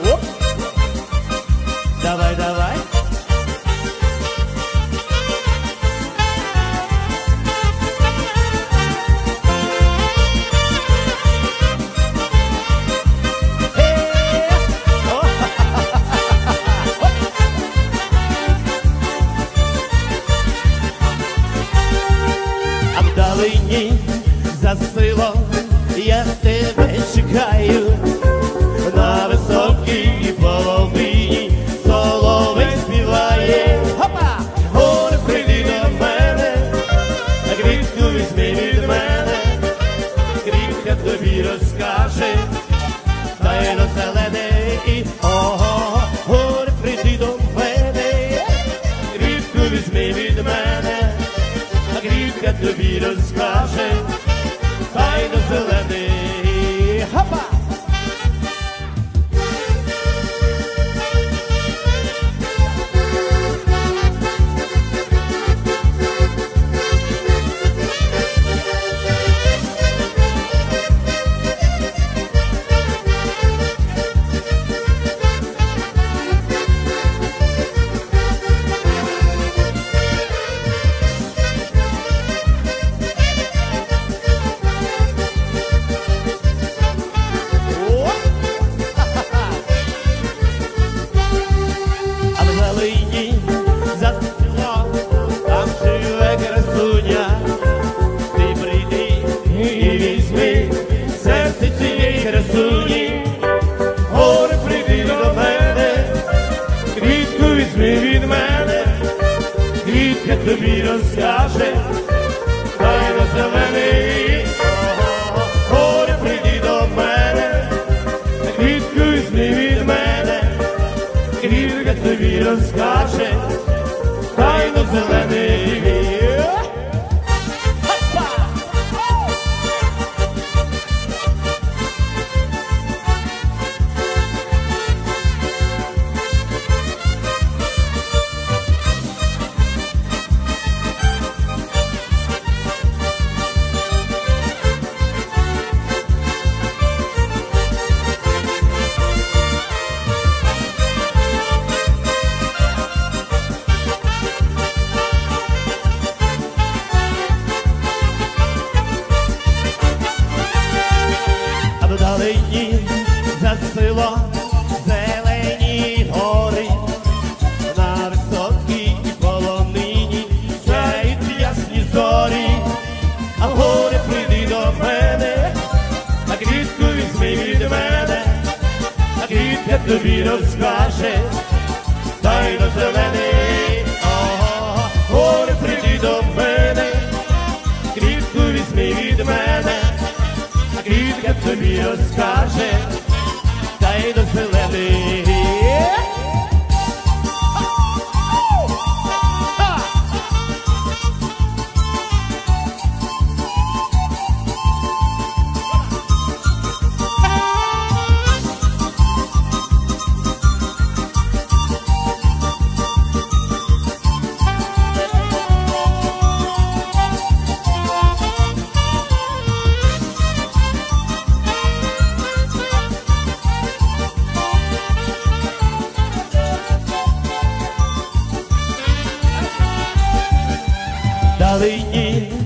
Оп. Давай, давай. Е, Вдалині за селом de ville Scarget тобі розкаже, тайно зелений, горе прийди до мене, квітку зни від мене, квітка тобі розкаже, тайно зелений. тобі розкаже, тайно зелений, ага, горе прийди до мене, квітку візьми від мене, а квітка тобі розкаже. Галині.